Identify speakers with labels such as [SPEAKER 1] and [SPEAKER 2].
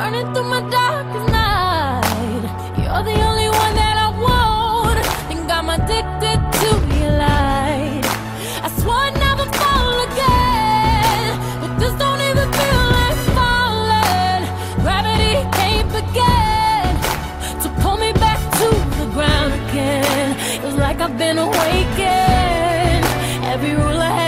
[SPEAKER 1] Burning through my darkest night. You're the only one that I want. Think I'm addicted to your light. I swore I'd never fall again, but this don't even feel like falling. Gravity can't begin to pull me back to the ground again. It's like I've been awakened. Every rule I